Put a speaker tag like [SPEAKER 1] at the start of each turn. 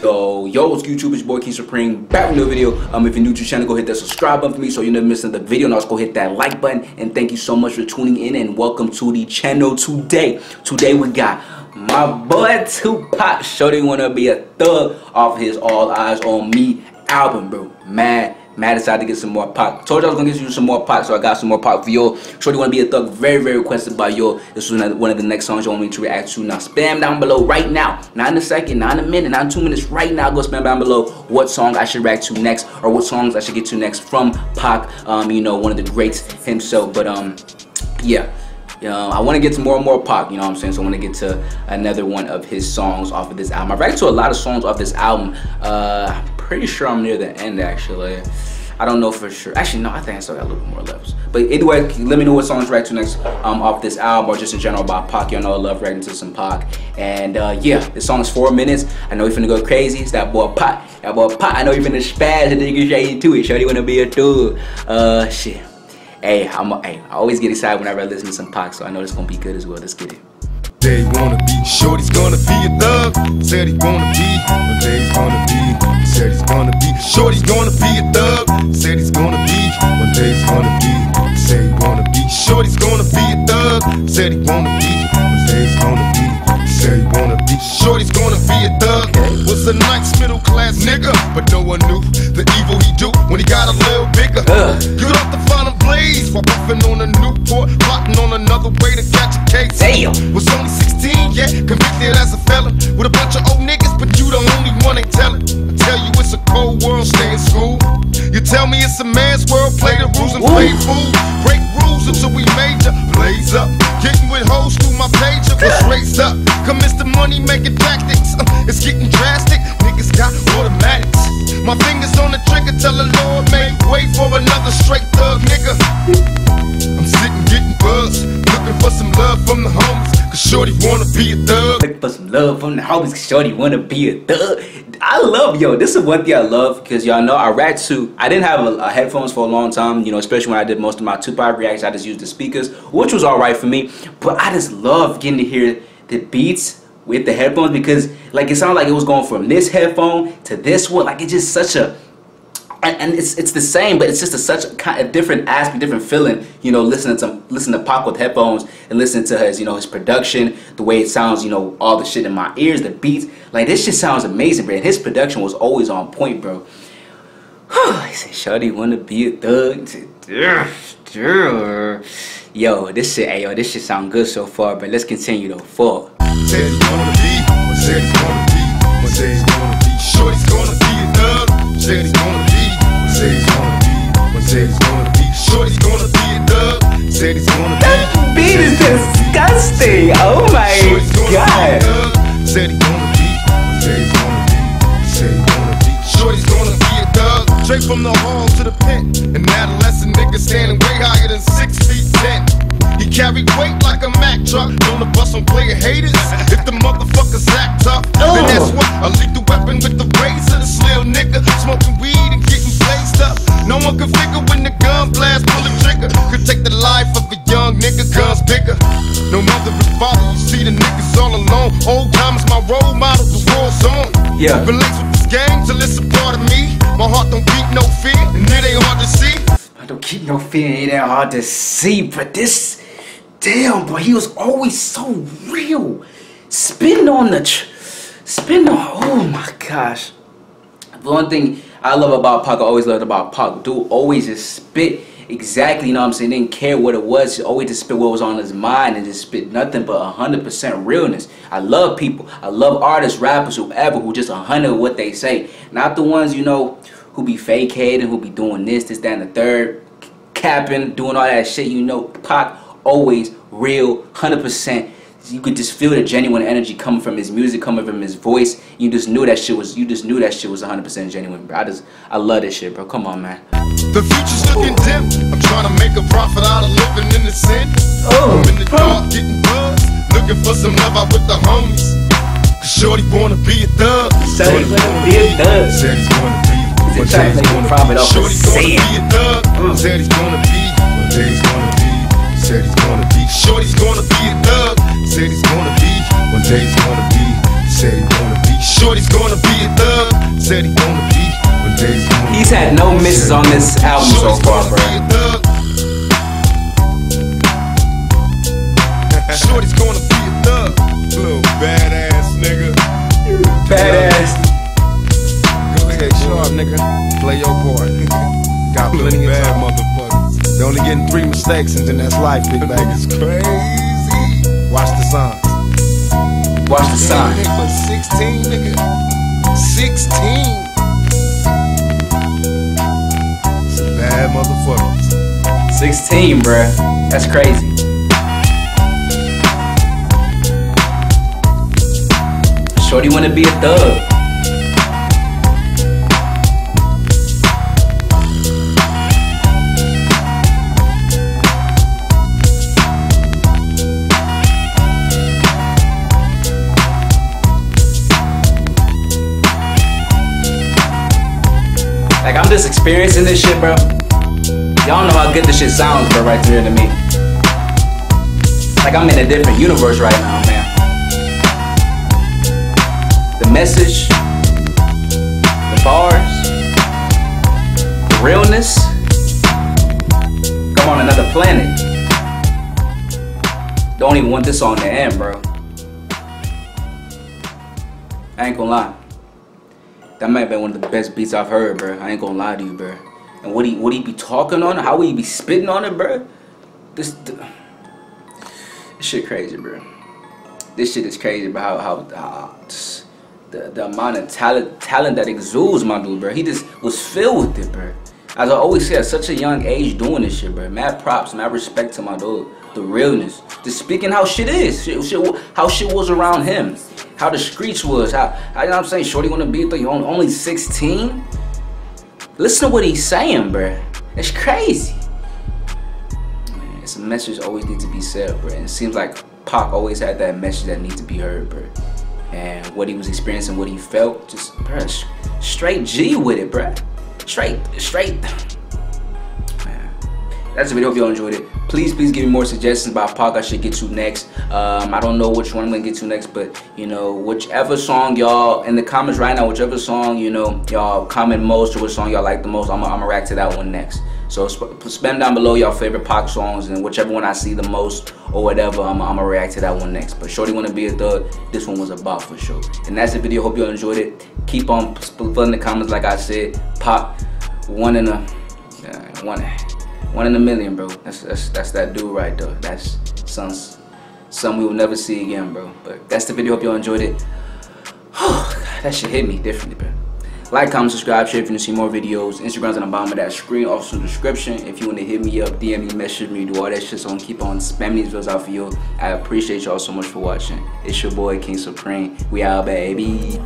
[SPEAKER 1] Yo, yo, it's YouTube, it's boy King Supreme, back with a new video. Um, if you're new to the channel, go hit that subscribe button for me so you never miss another video. And also go hit that like button. And thank you so much for tuning in and welcome to the channel today. Today we got my boy Tupac. Shorty wanna be a thug off his All Eyez on Me album, bro. Mad Mad decided to get some more Pac. Told you I was gonna get you some more pop, so I got some more pop for you. Shorty wanna be a thug, very, very requested by you. This was one of the next songs you want me to react to. Now spam down below right now. Not in a second, not in a minute, not in two minutes, right now. Go spam down below what song I should react to next or what songs I should get to next from Pac. Um, you know, one of the greats himself. But um, yeah. Um, I want to get to more and more pop, you know what I'm saying? So I want to get to another one of his songs off of this album. I've reacted to a lot of songs off this album. Uh, pretty sure I'm near the end actually. I don't know for sure. Actually, no, I think I still got a little bit more left. But either way, let me know what songs react to next um, off this album or just in general about Pac. You know I love reacting to some Pac. And uh, yeah, this song is four minutes. I know you're finna go crazy. It's that boy Pac. That boy Pac. I know you're finna spaz and then you straight to it. Show you wanna be a dude. Uh, shit. Hey, I'm hey, I always get excited whenever I listen to some Pac, so I know it's gonna be good as well. Let's get it.
[SPEAKER 2] They wanna be, Shorty's gonna be a thug. Said he wanna be, but they's gonna be. Said he's gonna be, Shorty's gonna be a thug. Said he's gonna be, but they's gonna be. Said he wanna be, Shorty's gonna be a thug. Said he wanna be, but they's gonna be. Said he wanna be, Shorty's gonna be a thug. Was a nice middle class nigga, but no one knew the evil he do when he got a little bigger. Good off the final blaze while puffing on a play fool. Break rules until we major, blaze up. Getting with hoes through my pager was raised up. Commence the money making tactics. Uh, it's getting drastic. Niggas got automatics. My fingers on the trigger, tell the Lord make way for another straight thug nigga. I'm sitting getting buzzed, looking for some love from the homies. Cause Shorty wanna be a thug.
[SPEAKER 1] Looking for some love from the homies, cause Shorty wanna be a thug. I love, yo, this is one thing I love, because y'all know I rap to, I didn't have a, a headphones for a long time, you know, especially when I did most of my Tupac reactions, I just used the speakers, which was alright for me, but I just love getting to hear the beats with the headphones because like it sounded like it was going from this headphone to this one, like it's just such a, and, and it's it's the same, but it's just a, such a kind of different aspect, different feeling. You know, listening to listening to Pac with headphones and listening to his you know his production, the way it sounds, you know, all the shit in my ears, the beats. Like this shit sounds amazing, bro. And his production was always on point, bro. he said, "Shorty wanna be a thug." Yo, this shit, hey, yo, this shit sound good so far, but let's continue though. Fuck. Disgusting. Oh my
[SPEAKER 2] Shorty's gonna be a
[SPEAKER 1] god.
[SPEAKER 2] Said he's gonna be, said he's gonna be, said he's gonna be. Shorty's gonna be a thug. Straight from the hall to the pen. An adolescent nigga standing way higher than six feet ten. He carry weight like a Mack truck. On the bus on player haters. If the motherfuckers act tough, then oh. that's what I lead the weapon with the razor. This little nigga smoking weed alone. Old my role model, the.
[SPEAKER 1] Yeah.
[SPEAKER 2] Laced with this game till it's a part of me. My heart don't beat no fear, and it ain't hard to see.
[SPEAKER 1] I don't keep no fear, ain't that hard to see, but this, damn, boy, he was always so real. Spin on the, tr- spin on, oh my gosh. The one thing I love about Pac, I always loved about Pac, dude always just spit exactly, you know what I'm saying, didn't care what it was, always just spit what was on his mind and just spit nothing but 100% realness. I love people, I love artists, rappers, whoever, who just 100 what they say. Not the ones, you know, who be fake hating, who be doing this, this, that, and the third, capping, doing all that shit, you know, Pac always real, 100%. You could just feel the genuine energy coming from his music, coming from his voice. You just knew that shit was, you just knew that shit was 100% genuine, bro. I just, I love this shit, bro. Come on, man.
[SPEAKER 2] The future's looking dim. I'm trying to make a profit out of living in the sin.
[SPEAKER 1] Oh,
[SPEAKER 2] I'm in the dark getting buzzed. Looking for some love out with the homies. Cause Shorty wanna be a thug.
[SPEAKER 1] Shorty wanna be a thug.
[SPEAKER 2] Said he's gonna be.
[SPEAKER 1] He's
[SPEAKER 2] One
[SPEAKER 1] trying to make a
[SPEAKER 2] gonna
[SPEAKER 1] profit off of
[SPEAKER 2] Shorty gonna
[SPEAKER 1] saying.
[SPEAKER 2] be a thug. Said he's gonna be. One he's gonna be. Said he's gonna be. Shorty's gonna be a thug. Said he's gonna be. One day he's gonna be. Said he's gonna be. Shorty's gonna be a thug. Said he gonna be when days gonna
[SPEAKER 1] He's had no misses on this album so
[SPEAKER 2] Shorty's
[SPEAKER 1] far,
[SPEAKER 2] gonna
[SPEAKER 1] bro.
[SPEAKER 2] be a thug. Shorty's gonna be a thug. Little badass nigga.
[SPEAKER 1] Badass.
[SPEAKER 2] Go ahead, show up, nigga. Play your part. Got plenty of bad motherfuckers. They only getting three mistakes and then that's life, big bag. It's crazy. Watch the signs.
[SPEAKER 1] Watch the sign.
[SPEAKER 2] Nigga, 16, nigga. 16. Some bad motherfuckers.
[SPEAKER 1] 16, bruh. That's crazy. Shorty wanna be a thug. Like I'm just experiencing this shit, bro. Y'all know how good this shit sounds, bro, right there to me. Like I'm in a different universe right now, man. The message, the bars, the realness. Come on another planet. Don't even want this song to end, bro. I ain't gonna lie. That might have been one of the best beats I've heard, bro. I ain't gonna lie to you, bro. And what he what he be talking on how he be spitting on it, bro. This, this shit crazy, bro. This shit is crazy, bro. How how, how the the amount of talent talent that exudes, my dude, bro. He just was filled with it, bro. As I always say, at such a young age doing this shit, bro. Mad props, mad respect to my dude. The realness, just speaking how shit is, shit, shit, how shit was around him, how the streets was, how, how you know what I'm saying. Shorty wanna be you only, only 16. Listen to what he's saying, bruh. It's crazy. Man, it's a message always needs to be said, bruh. And it seems like Pac always had that message that needs to be heard, bruh. And what he was experiencing, what he felt, just bro, sh- straight G with it, bruh. Straight, straight. That's the video. Hope y'all enjoyed it. Please, please give me more suggestions about Pac I should get to next. Um, I don't know which one I'm gonna get to next, but you know, whichever song y'all in the comments right now, whichever song you know y'all comment most or which song y'all like the most, I'm gonna react to that one next. So sp- spam down below y'all favorite Pac songs and whichever one I see the most or whatever, I'm, gonna react to that one next. But Shorty Wanna Be a Thug, this one was a bop for sure. And that's the video. Hope y'all enjoyed it. Keep on filling the comments like I said. Pop one in a, yeah, one, one in a million, bro. That's that's that's that dude right there. That's some some we will never see again, bro. But that's the video. Hope y'all enjoyed it. that shit hit me differently, bro. Like, comment, subscribe, share if you want to see more videos. Instagram's in the bottom of that screen, also in the description. If you want to hit me up, DM me, message me, do all that shit. So I'm keep on spamming these videos out for you. I appreciate y'all so much for watching. It's your boy King Supreme. We out, baby.